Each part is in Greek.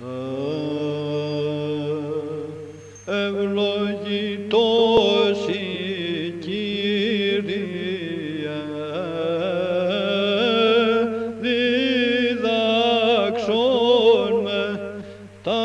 Ο εμλογητό εσی Kyrie τα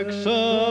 Texas.